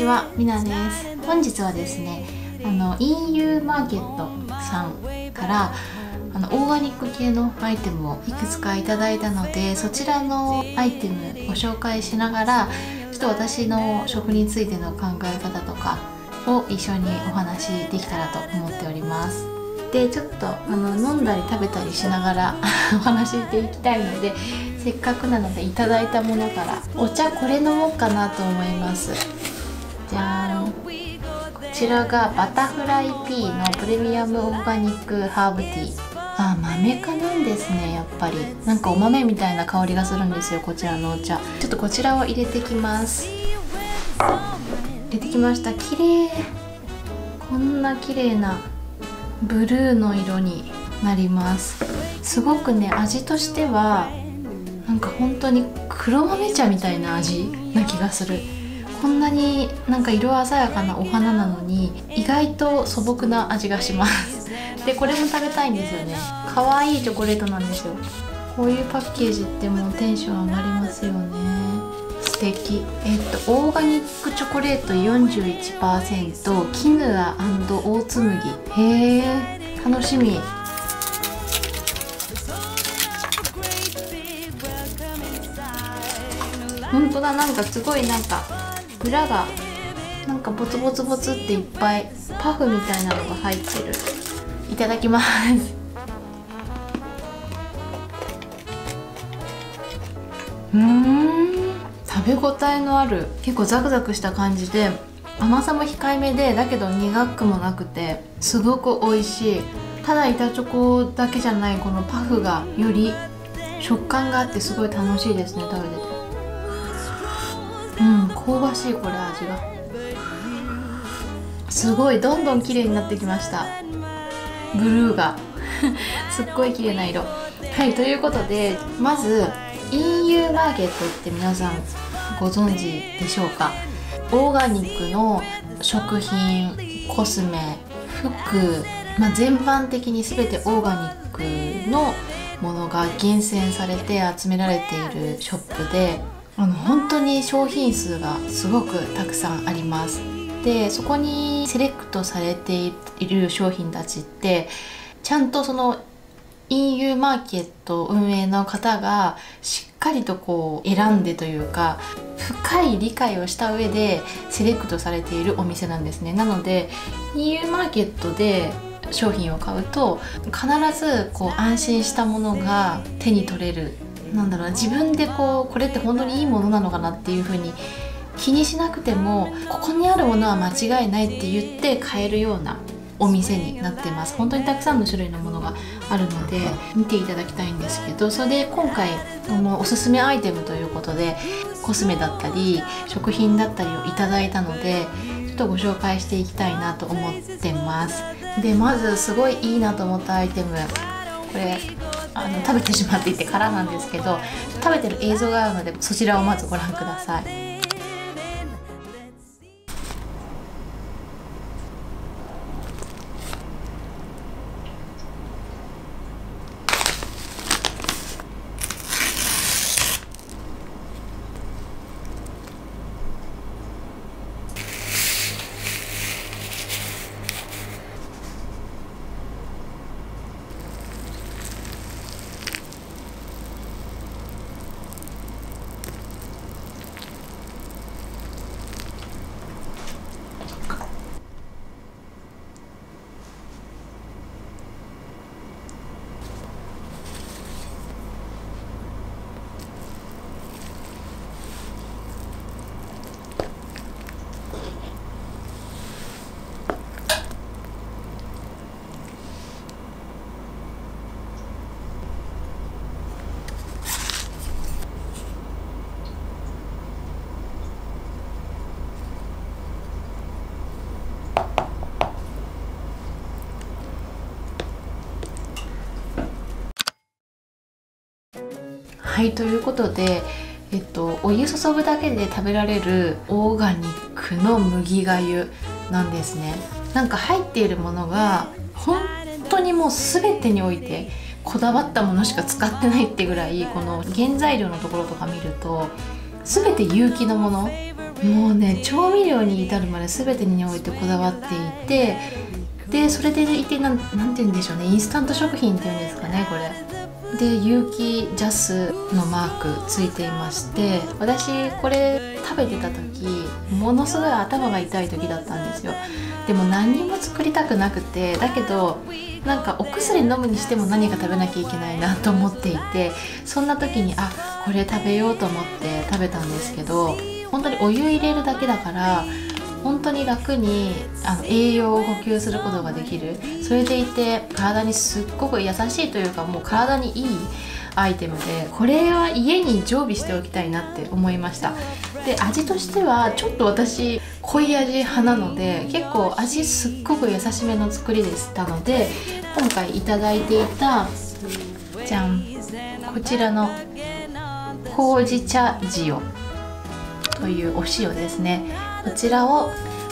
ちは、みなです。本日はですねあの EU マーケットさんからあのオーガニック系のアイテムをいくつかいただいたのでそちらのアイテムご紹介しながらちょっと私の食についての考え方とかを一緒にお話しできたらと思っております。でちょっとあの飲んだり食べたりしながら お話ししていきたいのでせっかくなのでいただいたものからお茶これ飲もうかなと思います。じゃんこちらがバタフライピーのプレミアムオーガニックハーブティー。あ豆かなんですねやっぱり。なんかお豆みたいな香りがするんですよこちらのお茶。ちょっとこちらを入れてきます。入れてきました。綺麗こんな綺麗なブルーの色になります。すごくね味としてはなんか本当に黒豆茶みたいな味な気がする。こんなになんか色鮮やかなお花なのに意外と素朴な味がします。でこれも食べたいんですよね。可愛いチョコレートなんですよ。こういうパッケージってもうテンション上がりますよね。素敵。えっとオーガニックチョコレート41%キヌアオーツ麦。へえ楽しみ。本当だ。なんかすごいなんか裏がなんかボツボツボツっていっぱいパフみたいなのが入ってる。いただきます。うん。食べ応えのある結構ザクザクした感じで甘さも控えめでだけど苦くもなくてすごく美味しい。ただ板チョコだけじゃないこのパフがより食感があってすごい楽しいですね食べて。香ばしいこれ味が。すごいどんどん綺麗になってきました。ブルーが。すっごい綺麗な色。はいということでまず EU マーケットって皆さんご存知でしょうか？オーガニックの食品コスメ服、まあ、全般的に全てオーガニックのものが厳選されて集められているショップであの本当に商品数がすごくたくさんあります。でそこにセレクトされている商品たちってちゃんとその EU マーケット運営の方がしっかりとこう選んでというか深い理解をした上でセレクトされているお店なんですね。なので EU マーケットで商品を買うと必ずこう安心したものが手に取れるなんだろうな自分でこうこれって本当にいいものなのかなっていう風に気にしなくてもここにあるものは間違いないって言って買えるようなお店になってます。本当にたくさんの種類のものがあるので見ていただきたいんですけどそれで今回おすすめアイテムということでコスメだったり食品だったりをいただいたのでちょっとご紹介していきたいなと思ってます。でまずすごいいいなと思ったアイテムこれあの食べてしまっていて空なんですけど食べてる映像があるのでそちらをまずご覧ください。はいということでえっと、お湯注ぐだけで食べられるオーガニックの麦がゆなんですね。なんか入っているものが本当にもう全てにおいてこだわったものしか使ってないってぐらいこの原材料のところとか見ると全て有機のもの。もうね調味料に至るまで全てにおいてこだわっていてでそれでいてなんなんて言うんでしょうね。インスタント食品っていうんですかねこれ。で有機ジャスのマークついていまして私これ食べてた時ものすごい頭が痛い時だったんですよ。でも何にも作りたくなくてだけどなんかお薬飲むにしても何か食べなきゃいけないなと思っていてそんな時にあこれ食べようと思って食べたんですけど本当にお湯入れるだけだから本当に楽にあの栄養を補給することができる。それでいて体にすっごく優しいというかもう体にいいアイテムでこれは家に常備しておきたいなって思いました。で味としてはちょっと私濃い味派なので結構味すっごく優しめの作りでしたので今回いただいていたじゃん。こちらのほうじ茶塩というお塩ですね。こちらを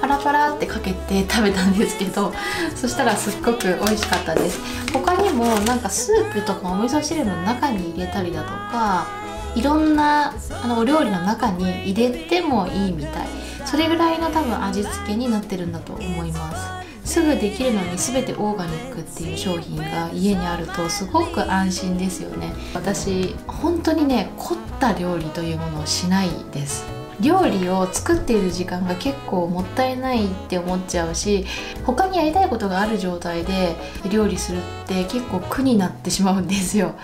パラパラってかけて食べたんですけどそしたらすっごく美味しかったです。他にもなんかスープとかお味噌汁の中に入れたりだとかいろんなあのお料理の中に入れてもいいみたい。それぐらいの多分味付けになってるんだと思います。すぐできるのに全てオーガニックっていう商品が家にあるとすごく安心ですよね。私本当にね凝った料理というものをしないです。料理を作っている時間が結構もったいないって思っちゃうし他にやりたいことがある状態で料理するって結構苦になってしまうんですよ。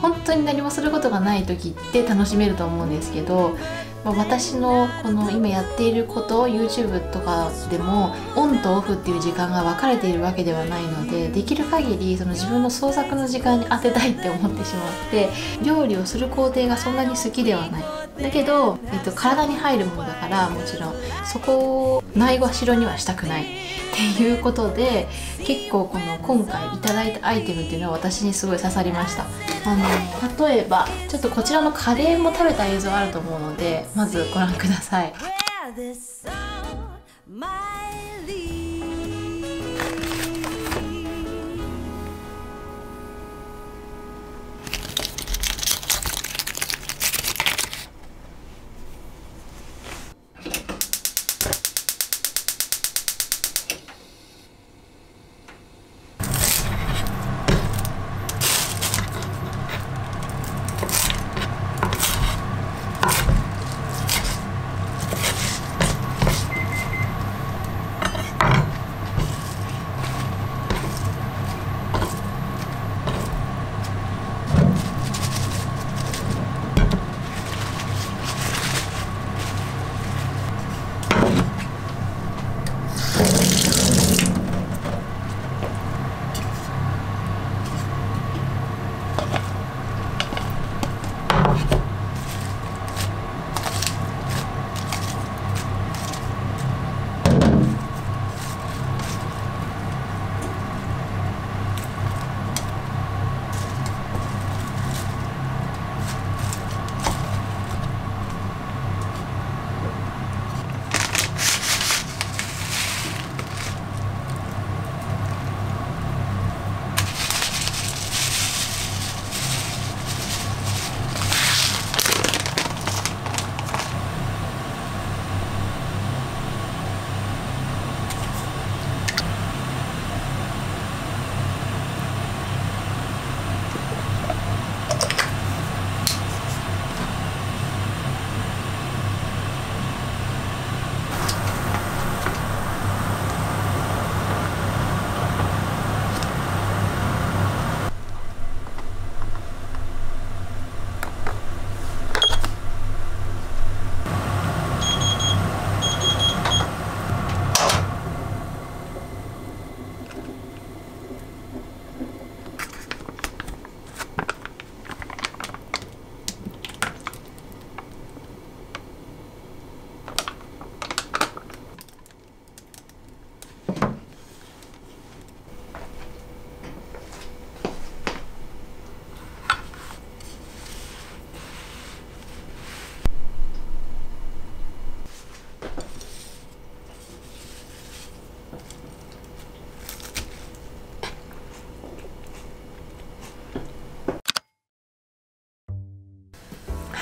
本当に何もすることがない時って楽しめると思うんですけど、私のこの今やっていること YouTube とかでもオンとオフっていう時間が分かれているわけではないのでできる限りその自分の創作の時間に当てたいって思ってしまって料理をする工程がそんなに好きではない。だけど、えっと、体に入るものだからもちろんそこをないがしろにはしたくない。っていうことで結構この今回いただいたアイテムっていうのは私にすごい刺さりました。あの例えばちょっとこちらのカレーも食べた映像あると思うのでまずご覧ください。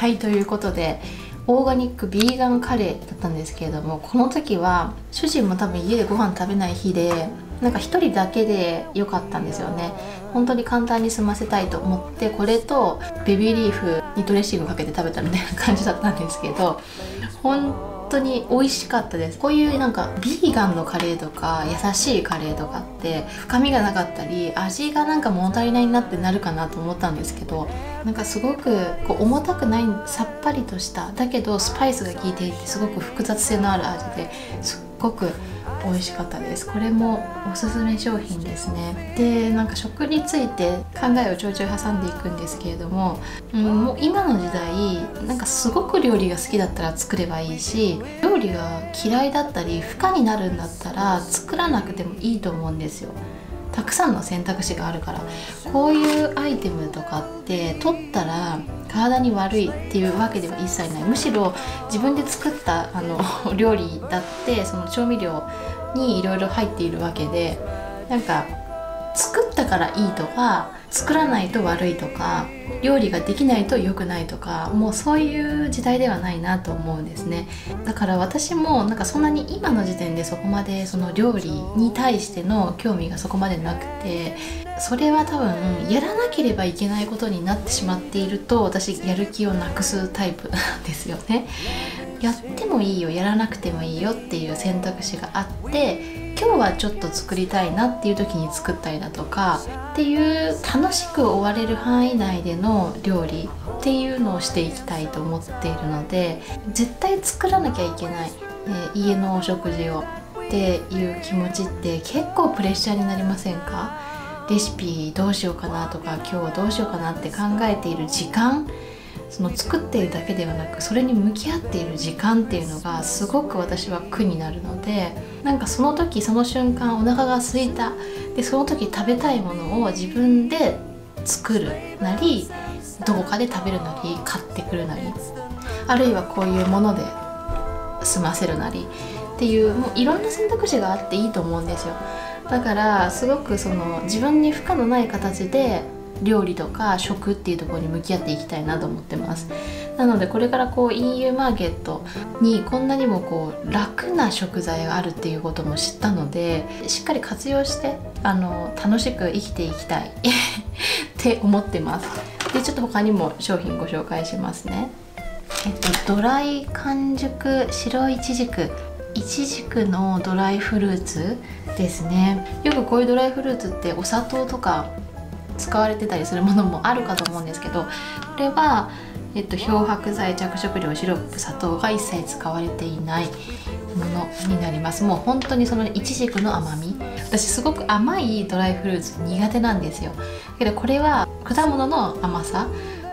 はいということでオーガニックビーガンカレーだったんですけれどもこの時は主人も多分家でご飯食べない日でなんか1人だけで良かったんですよね。本当に簡単に済ませたいと思ってこれとベビーリーフにドレッシングかけて食べたみたいな感じだったんですけど本当に美味しかったです。こういうなんかビーガンのカレーとか優しいカレーとかって深みがなかったり味がなんか物足りないなってなるかなと思ったんですけどなんかすごくこう重たくないさっぱりとしただけどスパイスが効いていてすごく複雑性のある味ですっごく美味しかったです。これもおすすめ商品ですね。でなんか食について考えをちょいちょい挟んでいくんですけれども、うん、もう今の時代なんかすごく料理が好きだったら作ればいいし料理が嫌いだったり不可になるんだったら作らなくてもいいと思うんですよ。たくさんの選択肢があるからこういうアイテムとかって取ったら体に悪いっていうわけでは一切ない。むしろ自分で作ったあの 料理だってその調味料にいろいろ入っているわけでなんか作ったからいいとか作らないと悪いとか料理ができないと良くないとかもうそういう時代ではないなと思うんですね。だから私もなんかそんなに今の時点でそこまでその料理に対しての興味がそこまでなくてそれは多分やらなければいけないことになってしまっていると私やる気をなくすタイプな んですよね。やってもいいよやらなくてもいいよっていう選択肢があって今日はちょっと作りたいなっていう時に作ったりだとかっていう楽しく終われる範囲内での料理っていうのをしていきたいと思っているので絶対作らなきゃいけない、えー、家のお食事をっていう気持ちって結構プレッシャーになりませんか？レシピどうしようかなとか今日はどうしようかなって考えている時間その作っているだけではなくそれに向き合っている時間っていうのがすごく私は苦になるのでなんかその時その瞬間お腹が空いた。でその時食べたいものを自分で作るなりどこかで食べるなり買ってくるなり。あるいはこういうもので済ませるなりっていうもういろんな選択肢があっていいと思うんですよ。だからすごくその自分に負荷のない形で料理とか食っていうところに向き合っていきたいなと思ってます。なのでこれからこう EU マーケットにこんなにもこう楽な食材があるっていうことも知ったのでしっかり活用してあの楽しく生きていきたい って思ってます。でちょっと他にも商品ご紹介しますね。えっとドライ完熟白いちじく。いちじくのドライフルーツですね。よくこういうドライフルーツってお砂糖とか使われてたりするものもあるかと思うんですけどこれは、えっと、漂白剤着色料シロップ砂糖が一切使われていないものになります。もう本当にそのいちじくの甘み。私すごく甘いドライフルーツ苦手なんですよ。けどこれは果物の甘さ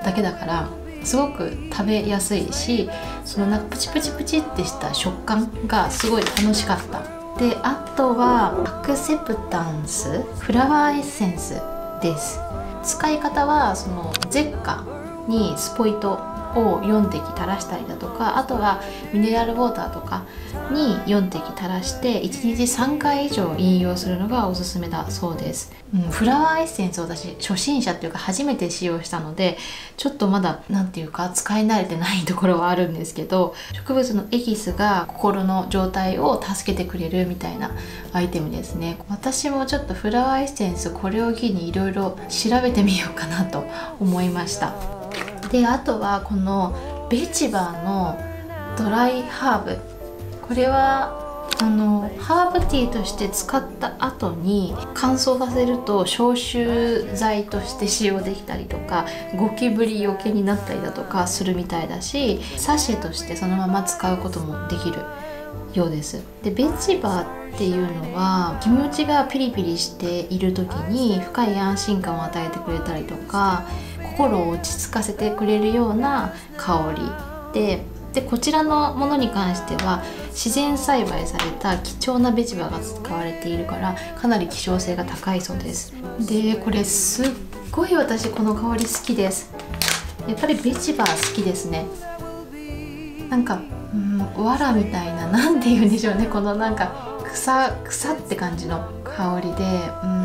だけだからすごく食べやすいしそのなんかプチプチプチってした食感がすごい楽しかった。であとはアクセプタンス。フラワーエッセンス。です。使い方はそのゼッカにスポイトを4滴垂らしたりだとかあとはミネラルウォーターとかに4滴垂らして1日3回以上飲用するのがおすすめだそうです、うん、フラワーエッセンスを私初心者っていうか初めて使用したのでちょっとまだ何て言うか使い慣れてないところはあるんですけど植物のエキスが心の状態を助けてくれるみたいなアイテムですね。私もちょっとフラワーエッセンスこれを機にいろいろ調べてみようかなと思いました。であとはこのベチバーのドライハーブ。これはあのハーブティーとして使った後に乾燥させると消臭剤として使用できたりとかゴキブリよけになったりだとかするみたいだしサシェとしてそのまま使うこともできるようです。でベチバーっていうのは気持ちがピリピリしている時に深い安心感を与えてくれたりとか心を落ち着かせてくれるような香りででこちらのものに関しては自然栽培された貴重なベジバが使われているからかなり希少性が高いそうです。でこれすっごい私この香り好きです。やっぱりベジバ好きですね。なんかうんわらみたいな何て言うんでしょうね。このなんか草草って感じの香りでうん。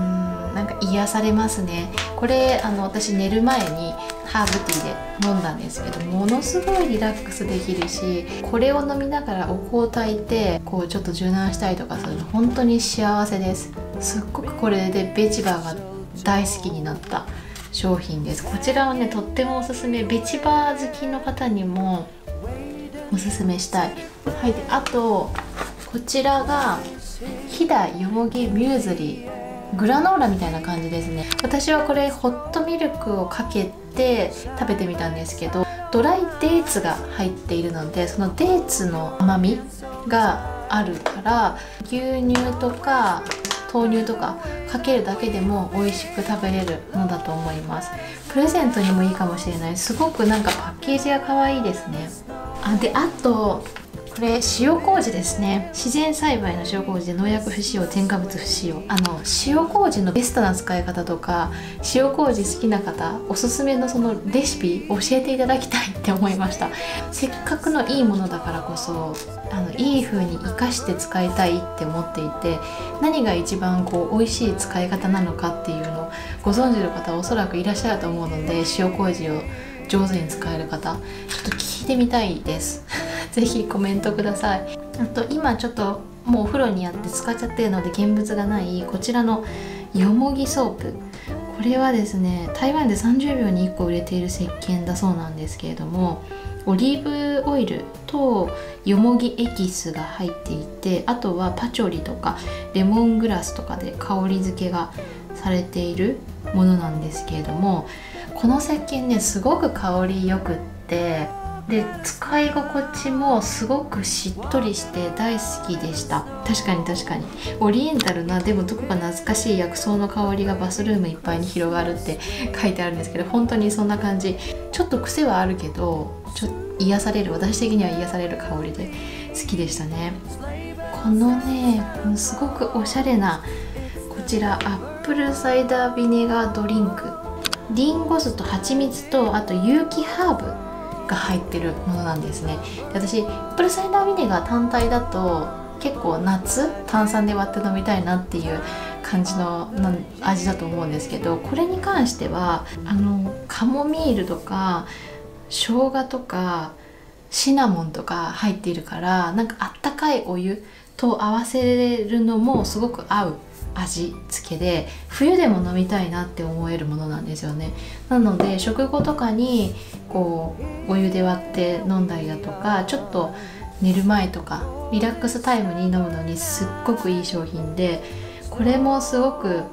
なんか癒されますね。これあの私寝る前にハーブティーで飲んだんですけどものすごいリラックスできるしこれを飲みながらお香を炊いてこうちょっと柔軟したりとかするの本当に幸せです。すっごくこれでベチバーが大好きになった商品です。こちらはねとってもおすすめ。ベチバー好きの方にもおすすめしたい。はいであとこちらが飛騨よもぎミューズリー。グラノーラみたいな感じですね。私はこれホットミルクをかけて食べてみたんですけどドライデーツが入っているのでそのデーツの甘みがあるから牛乳とか豆乳とかかけるだけでも美味しく食べれるのだと思います。プレゼントにもいいかもしれない。すごくなんかパッケージが可愛いですね。あであとこれ塩麹ですね。自然栽培の塩麹で農薬不使用添加物不使用。あの塩麹のベストな使い方とか塩麹好きな方おすすめのそのレシピ教えていただきたいって思いました。せっかくのいいものだからこそあのいい風に活かして使いたいって思っていて何が一番こう美味しい使い方なのかっていうのをご存知の方はおそらくいらっしゃると思うので塩麹を上手に使える方ちょっと聞いてみたいです。是非コメントください。あと今ちょっともうお風呂にあって使っちゃってるので現物がないこちらのよもぎソープ。これはですね台湾で30秒に1個売れている石鹸だそうなんですけれどもオリーブオイルとよもぎエキスが入っていてあとはパチョリとかレモングラスとかで香り付けがされているものなんですけれどもこの石鹸ねすごく香りよくってで使い心地もすごくしっとりして大好きでした。確かに確かに。オリエンタルなでもどこか懐かしい薬草の香りがバスルームいっぱいに広がるって書いてあるんですけど本当にそんな感じ。ちょっと癖はあるけどちょっと癒される私的には癒される香りで好きでしたね。このねすごくおしゃれなこちらアップルサイダービネガードリンク。リンゴ酢と蜂蜜とあと有機ハーブ。が入ってるものなんですね。でアップルサイダービネガー単体だと結構夏炭酸で割って飲みたいなっていう感じの味だと思うんですけどこれに関してはあのカモミールとか生姜とかシナモンとか入っているからなんかあったかいお湯と合わせるのもすごく合う味付けで冬でも飲みたいなって思えるものなんですよね。なので食後とかにこうお湯で割って飲んだりだとかちょっと寝る前とかリラックスタイムに飲むのにすっごくいい商品でこれもすごく好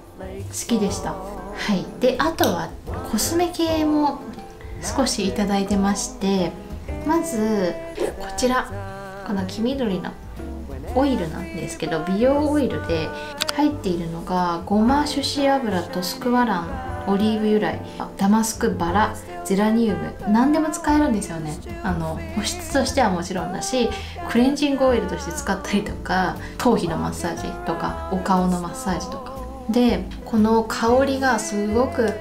きでした。はい。であとはコスメ系も少しいいてましてまずこちら。この黄緑のオイルなんですけど美容オイルで入っているのがごま種子油とスクワランオリーブ由来ダマスクバラゼラニウム何でも使えるんですよね。あの保湿としてはもちろんだしクレンジングオイルとして使ったりとか頭皮のマッサージとかお顔のマッサージとか。でこの香りがすごく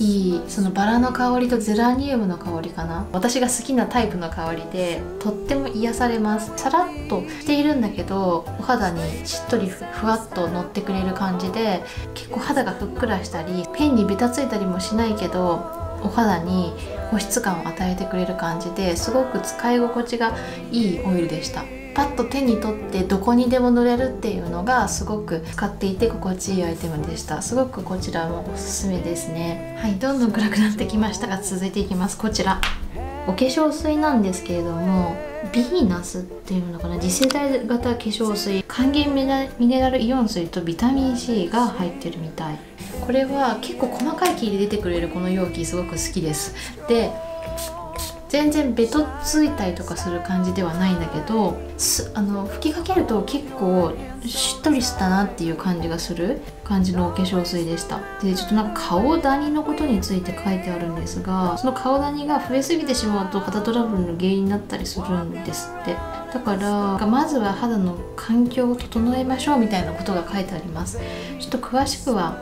いいそのバラの香りとゼラニウムの香りかな。私が好きなタイプの香りでとっても癒されます。さらっとしているんだけどお肌にしっとりふわっと乗ってくれる感じで結構肌がふっくらしたりペンにベタついたりもしないけどお肌に保湿感を与えてくれる感じですごく使い心地がいいオイルでした。パッと手に取ってどこにでも塗れるっていうのがすごく使っていて心地いいアイテムでした。すごくこちらもおすすめですね。はいどんどん暗くなってきましたが続いていきます。こちら。お化粧水なんですけれどもビーナスっていうのかな。次世代型化粧水。還元ミネラルイオン水とビタミン C が入ってるみたい。これは結構細かい霧で出てくれるこの容器すごく好きです。で全然ベトついたりとかする感じではないんだけどあの吹きかけると結構しっとりしたなっていう感じがする感じのお化粧水でした。でちょっとなんか顔ダニのことについて書いてあるんですがその顔ダニが増えすぎてしまうと肌トラブルの原因になったりするんですって。だからまずは肌の環境を整えましょうみたいなことが書いてあります。ちょっと詳しくは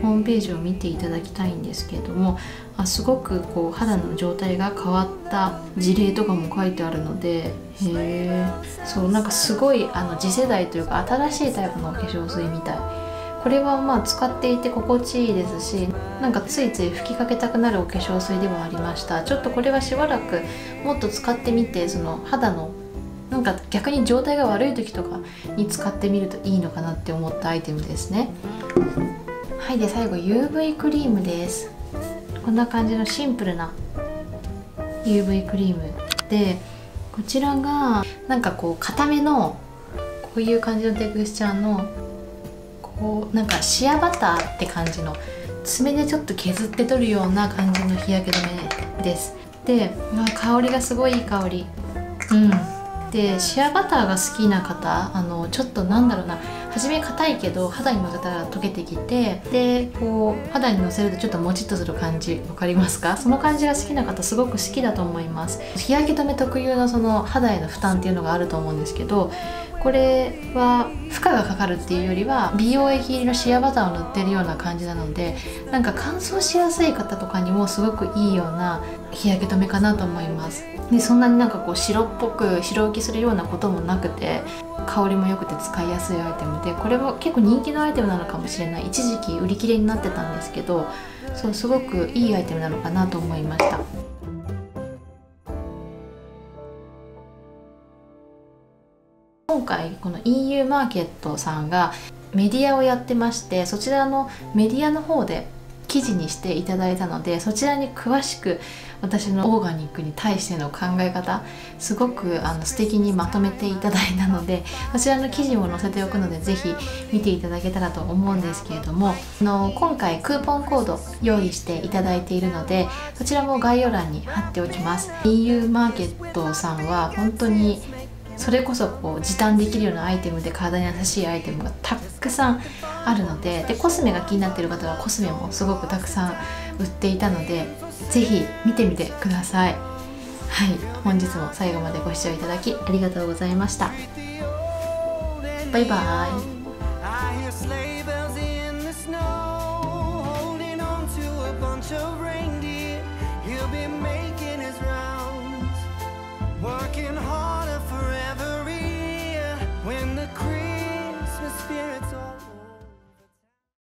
ホームページを見ていただきたいんですけれどもあすごくこう肌の状態が変わった事例とかも書いてあるのでへえそうなんかすごいあの次世代というか新しいタイプのお化粧水みたい。これはまあ使っていて心地いいですしなんかついつい吹きかけたくなるお化粧水ではありました。ちょっとこれはしばらくもっと使ってみてその肌のなんか逆に状態が悪い時とかに使ってみるといいのかなって思ったアイテムですね。はいで最後 UV クリームですこんな感じのシンプルな UV クリームでこちらがなんかこう固めのこういう感じのテクスチャーのこうなんかシアバターって感じの爪でちょっと削って取るような感じの日焼け止めです。で香りがすごいいい香り。うん。でシアバターが好きな方あのちょっとなんだろうな初め硬いけど肌にのせたら溶けてきてでこう肌にのせるとちょっともちっとする感じ分かりますか？その感じが好きな方すごく好きだと思います。日焼け止め特有のその肌への負担っていうのがあると思うんですけどこれは負荷がかかるっていうよりは美容液入りのシアバターを塗ってるような感じなのでなんか乾燥しやすい方とかにもすごくいいような日焼け止めかなと思います。でそんなになんかこう白っぽく白浮きするようなこともなくて香りも良くて使いやすいアイテムでこれも結構人気のアイテムなのかもしれない。一時期売り切れになってたんですけどそうすごくいいアイテムなのかなと思いました。今回この EU マーケットさんがメディアをやってましてそちらのメディアの方で記事にしていただいたのでそちらに詳しく私のオーガニックに対しての考え方すごくあの素敵にまとめていただいたので そちらの記事も載せておくので是非見ていただけたらと思うんですけれどもあの今回クーポンコード用意していただいているのでそちらも概要欄に貼っておきます。EU マーケットさんは本当にそれこそこう時短できるようなアイテムで体に優しいアイテムがたくさんあるのででコスメが気になっている方はコスメもすごくたくさん売っていたので是非見てみてください。はい。本日も最後までご視聴いただきありがとうございました。バイバーイ。